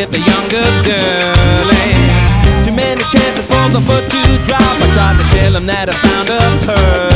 with a younger girl. And too many chances for the foot to drop. I tried to tell him that I found a pearl.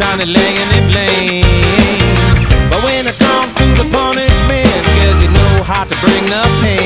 trying to lay any blame. But when it comes to the punishment, girl, you know how to bring the pain.